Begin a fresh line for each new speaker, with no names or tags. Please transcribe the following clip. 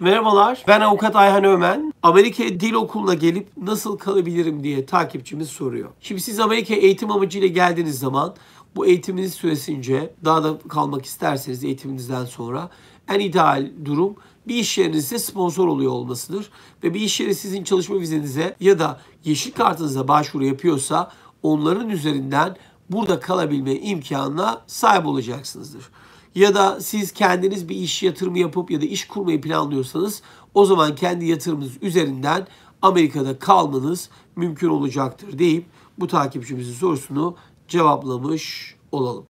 Merhabalar, ben avukat Ayhan Ömen. Amerika Dil Okulu'na gelip nasıl kalabilirim diye takipçimiz soruyor. Şimdi siz Amerika eğitim amacıyla geldiğiniz zaman bu eğitiminiz süresince daha da kalmak isterseniz eğitiminizden sonra en ideal durum bir iş yerinizde sponsor oluyor olmasıdır. Ve bir iş yeri sizin çalışma vizenize ya da yeşil kartınıza başvuru yapıyorsa onların üzerinden burada kalabilme imkanına sahip olacaksınızdır ya da siz kendiniz bir iş yatırımı yapıp ya da iş kurmayı planlıyorsanız o zaman kendi yatırımınız üzerinden Amerika'da kalmanız mümkün olacaktır deyip bu takipçimizin sorusunu cevaplamış olalım.